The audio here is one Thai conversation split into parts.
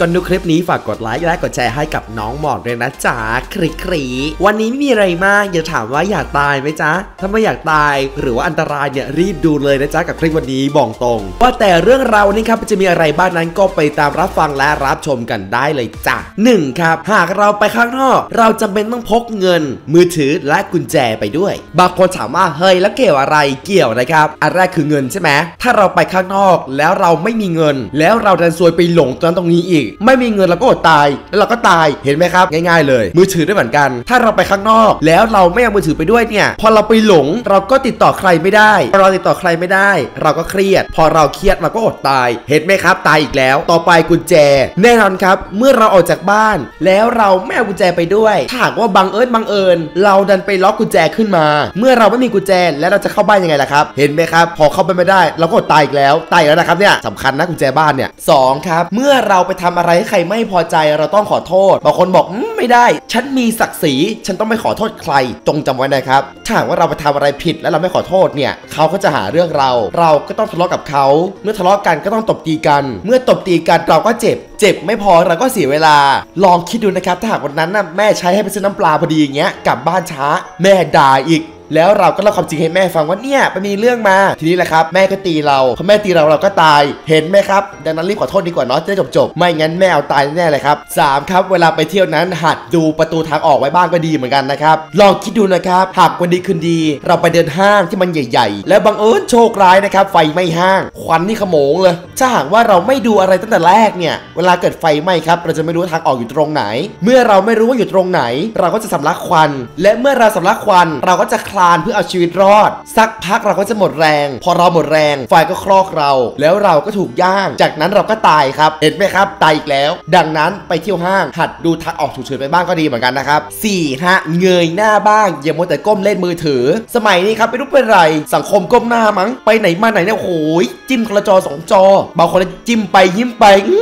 ก่อนดูคลิปนี้ฝากกดไลค์และกดแชร์ให้กับน้องหมอกเลยนะจ๊ะคริครีวันนี้ไม่มีอะไรมากอย่าถามว่าอยากตายไหมจ๊ะถ้าไม่อยากตายหรือว่าอันตรายเนี่ยรีบดูเลยนะจ๊ะกับคลิปวันนี้บอกตรง ว่าแต่เรื่องราวนี้ครับจะมีอะไรบ้างนั้นก็ไปตามรับฟังและรับชมกันได้เลยจ้ะหนึ่งครับหากเราไปข้างนอก เราจำเป็นต้องพกเงิน มือถือและกุญแจไปด้วย บางคนถามว่าเฮ้ยแล้วเกี่ยวอะไรเกี่ยวนะครับอันแรกคือเงินใช่ไหมถ้าเราไปข้างนอกแล้วเราไม่มีเงิน แล้วเราดันซวยไปหลงตรงนั้นตรงนี้อีกไม่มีเงินเราก็อดตาย แล้วเราก็ตายเห็นไหมครับ ง่ายๆเลย มือถือได้เหมือนกัน ถ้าเราไปข้างนอก แล้วเราไม่เอามือถือไปด้วยเนี่ยพอเราไปหลงเราก็ติดต่อใครไม่ได้พอเราติดต่อใครไม่ได้ เราก็เครียด พอเราเครียดเราก็อดตาย เห็นไหมครับ ตายอีกแล้ว ต่อไปกุญแจ แน่นอนครับ เมื่อเราออกจากบ้าน แล้วเราไม่เอากุญแจไปด้วยถ้าหากว่าบังเอิญบังเอิญ เราดันไปล็อกกุญแจขึ้นมา เมื่อเราไม่มีกุญแจแล้วเราจะเข้าบ้านยังไงล่ะครับ เห็นไหมครับ พอเข้าไปไม่ได้ เราก็อดตายอีกแล้วตายแล้วนะครับเนี่ยสำคัญนะกุญแจบ้านเนี่ยสองครับ เมื่อเราไปทำอะไรให้ใครไม่พอใจเราต้องขอโทษบางคนบอกอมไม่ได้ ฉันมีศักดิ์ศรีฉันต้องไม่ขอโทษใคร จงจำไว้นะครับถ้าหากว่าเราไปทำอะไรผิดแล้วเราไม่ขอโทษเนี่ยเขาก็จะหาเรื่องเรา เราก็ต้องทะเลาะกับเขา เมื่อทะเลาะกันก็ต้องตบตีกัน เมื่อตบตีกันเราก็เจ็บ เจ็บไม่พอเราก็เสียเวลา ลองคิดดูนะครับถ้าหากวันนั้นน่ะแม่ใช้ให้ไปซื้อน้ำปลาพอดีอย่างเงี้ยกลับบ้านช้า แม่ด่าอีก แล้วเราก็เล่าความจริงให้แม่ฟังว่าเนี่ยไปมีเรื่องมาทีนี้แหละครับแม่ก็ตีเราพอแม่ตีเราเราก็ตายเห็นไหมครับ ดังนั้นรีบขอโทษดีกว่าเนาะจะได้จบๆไม่งั้นแม่เอาตายแน่เลยครับสามครับ เวลาไปเที่ยวนั้นหัดดูประตูทางออกไว้บ้างก็ดีเหมือนกันนะครับลองคิดดูนะครับหากวันดีคืนดี เราไปเดินห้างที่มันใหญ่ ๆ แล้วบังเอิญโชคร้ายนะครับไฟไหม้ห้างควันนี่ขโมงเลยถ้าหากว่าเราไม่ดูอะไรตั้งแต่แรกเนี่ยเวลาเกิดไฟไหม้ครับเราจะไม่รู้ทางออกอยู่ตรงไหน เมื่อเราไม่รู้ว่าอยู่ตรงไหน เราก็จะสำลักควัน และเมื่อเราสำลักควันเราก็จะคลานเพื่อเอาชีวิตรอด สักพักเราก็จะหมดแรง พอเราหมดแรงไฟก็คลอกเรา แล้วเราก็ถูกย่าง จากนั้นเราก็ตายครับ เห็นไหมครับ ตายอีกแล้ว ดังนั้นไปเที่ยวห้างหัดดูทางออกฉุกเฉินไปบ้างก็ดีเหมือนกันนะครับ4ฮะเงยหน้าบ้างอย่ามัวแต่ก้มเล่นมือถือ สมัยนี้ครับไม่รู้เป็นไร สังคมก้มหน้ามั้งไปไหนมาไหนเนี่ยโอ้ยจิ้มคนละจอสองจอบางคนจิ้มไปยิ้มไปอื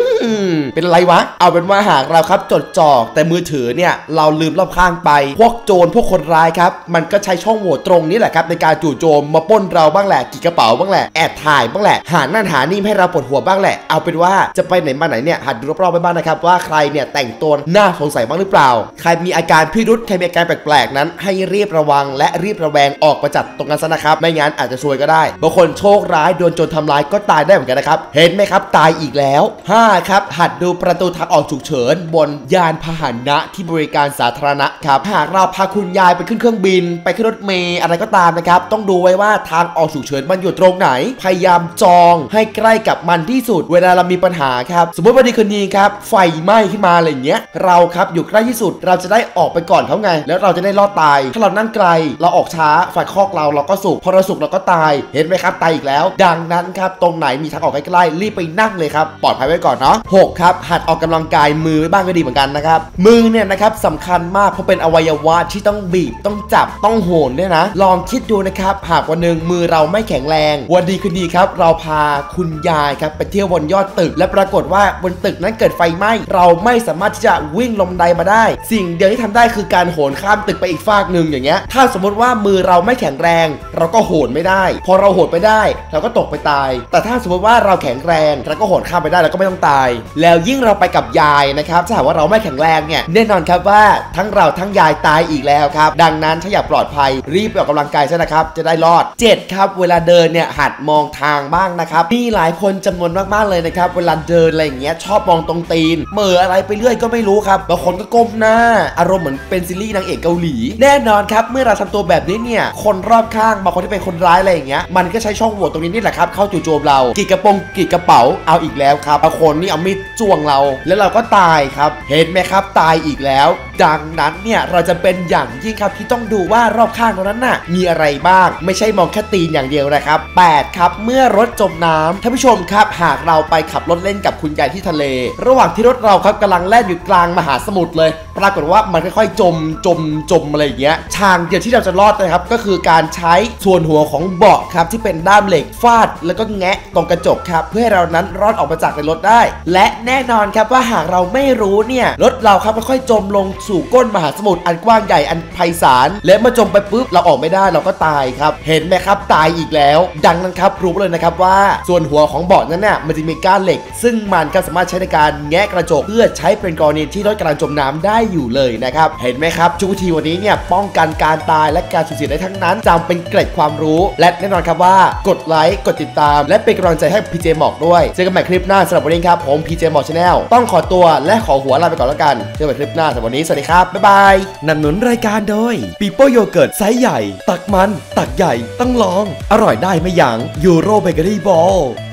เป็นไรวะ เอาเป็นว่าหากเราครับจดจ่อแต่มือถือเนี่ยเราลืมรอบข้างไป พวกโจรพวกคนร้ายครับ มันก็ใช้ช่องโหว่ตรงนี้แหละครับในการจู่โจมมาป้นเราบ้างแหละกี่กระเป๋าบ้างแหละแอบถ่ายบ้างแหละหานั่นหานี่ให้เราปวดหัวบ้างแหละ เอาเป็นว่าจะไปไหนมาไหนเนี่ยหัดดูรอบๆไปบ้างนะครับว่าใครเนี่ยแต่งตัวน่าสงสัยบ้างหรือเปล่า ใครมีอาการพิรุษใครมีอาการแปลกๆนั้น ให้รีบระวังและรีบระแวงออกประจัดตรงนั้นซะนะครับ ไม่งั้นอาจจะซวยก็ได้บางคนโชคร้ายโดนโจรทำร้ายก็ตายได้เหมือนกันนะครับเห็นไหมครับ ตายอีกแล้ว5ครับครับ หัดดูประตูทางออกฉุกเฉิน บนยานพาหนะที่บริการสาธารณะครับ หากเราพาคุณยายไปขึ้นเครื่องบิน ไปขึ้นรถเมล์อะไรก็ตามนะครับ ต้องดูไว้ว่าทางออกฉุกเฉินมันอยู่ตรงไหน พยายามจองให้ใกล้กับมันที่สุด เวลาเรามีปัญหาครับ สมมติวันดีคืนดีครับ ไฟไหม้ขึ้นมาอะไรเงี้ย เราครับอยู่ใกล้ที่สุด เราจะได้ออกไปก่อนเขาไง แล้วเราจะได้รอดตาย ถ้าเรานั่งไกล เราออกช้า ไฟคอกเราเราก็สุก พอเราสุกเราก็ตาย เห็นไหมครับ ตายอีกแล้ว ดังนั้นครับ ตรงไหนมีทางออกใกล้ๆ รีบไปนั่งเลยครับ ปลอดภัยไว้ก่อนเนาะหกครับหัดออกกำลังกายมือไว้บ้างก็ดีเหมือนกันนะครับ มือเนี่ยนะครับสำคัญมากเพราะเป็นอวัยวะที่ต้องบีบต้องจับต้องโหนเนี่ยนะ ลองคิดดูนะครับหากวันหนึ่งมือเราไม่แข็งแรง วันดีคืนดีครับ เราพาคุณยายครับไปเที่ยวบนยอดตึก และปรากฏว่าบนตึกนั้นเกิดไฟไหม้เราไม่สามารถที่จะวิ่งลงบันไดมาได้ สิ่งเดียวที่ทำได้คือการโหนข้ามตึกไปอีกฟากหนึ่งอย่างเงี้ยถ้าสมมติว่ามือเราไม่แข็งแรง เราก็โหนไม่ได้ พอเราโหนไปได้ เราก็ตกไปตาย แต่ถ้าสมมติว่าเราแข็งแรงเราก็โหนข้ามไปได้เราก็ไม่ต้องตายแล้วยิ่งเราไปกับยายนะครับถ้าหากว่าเราไม่แข็งแรงเนี่ยแน่นอนครับว่าทั้งเราทั้งยายตายอีกแล้วครับ ดังนั้นถ้าอยากปลอดภัยรีบออกกำลังกายซะนะครับ จะได้รอด 7 ครับ เวลาเดินเนี่ยหัดมองทางบ้างนะครับมีหลายคนจำนวนมากๆเลยนะครับ เวลาเดินอะไรอย่างเงี้ยชอบมองตรงตีนเหม่ออะไรไปเรื่อยก็ไม่รู้ครับบางคนก็ก้มหน้า อารมณ์เหมือนเป็นซีรีส์นางเอกเกาหลี แน่นอนครับเมื่อเราทำตัวแบบนี้เนี่ยคนรอบข้างบางคนที่เป็นคนร้ายอะไรอย่างเงี้ยมันก็ใช้ช่องโหว่ตรงนี้นี่แหละครับเข้าจู่โจมเรากีดกระโปรงกีดกระเป๋าเอาอีกแล้วครับบางคนนี่เอามีดจ้วงเรา แล้วเราก็ตายครับ เห็นไหมครับ ตายอีกแล้ว ดังนั้นเนี่ยเราจะเป็นอย่างยิ่งครับที่ต้องดูว่ารอบข้างตรงนั้นน่ะ มีอะไรบ้าง ไม่ใช่มองแค่ตีนอย่างเดียวนะครับ 8 ครับ เมื่อรถจมน้ำท่านผู้ชมครับ หากเราไปขับรถเล่นกับคุณยายที่ทะเล ระหว่างที่รถเราครับกำลังแล่นอยู่กลางมหาสมุทรเลย ปรากฏว่ามันค่อยๆจมจมจมอะไรอย่างเงี้ยทางเดียวที่เราจะรอดนะครับก็คือการใช้ส่วนหัวของเบาะครับที่เป็นด้ามเหล็กฟาด แล้วก็แงะตรงกระจกครับเพื่อให้เรานั้นรอดออกมาจากในรถได้และแน่นอนครับว่าหากเราไม่รู้เนี่ยรถเราครับค่อยๆจมลงสู่ก้นมหาสมุทรอันกว้างใหญ่อันไพศาลและเมื่อจมไปปุ๊บเราออกไม่ได้เราก็ตายครับ เห็นไหมครับตายอีกแล้ว ดังนั้นครับรู้เลยนะครับว่าส่วนหัวของเบาะนั้นน่ะมันจะมีก้านเหล็ก ซึ่งมันก็สามารถใช้ในการแงะกระจกเพื่อใช้เป็นกรณีที่รถกำลังจมน้ำได้อยู่เลยนะครับเห็นไหมครับทุกวิธีวันนี้เนี่ยป้องกันการตายและการสูญเสียได้ทั้งนั้นจำเป็นเกร็ดความรู้ และแน่นอนครับว่ากดไลค์กดติดตาม และเป็นกำลังใจให้พีเจหมอกด้วยเจอกันใหม่คลิปหน้าสำหรับวันนี้ครับผมพีเจหมอ Channel ต้องขอตัวและขอหัวลาไปก่อนแล้วกัน เจอกันใหม่คลิปหน้าสำหรับวันนี้ สวัสดีครับ บ๊ายบายสนับสนุนรายการโดยปีโป้โยเกิร์ตไซส์ใหญ่ ตักมัน ตักใหญ่ต้องลอง อร่อยได้ไม่ยั้งยูโรเบเกอรี่บอล